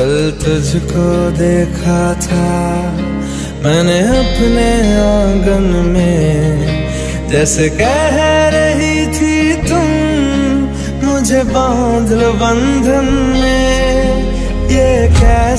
कल तुझको देखा था। मैंने अपने आँगन में जैसे कह रही थी तुम, मुझे बाँध लो बंधन में। ये कैसे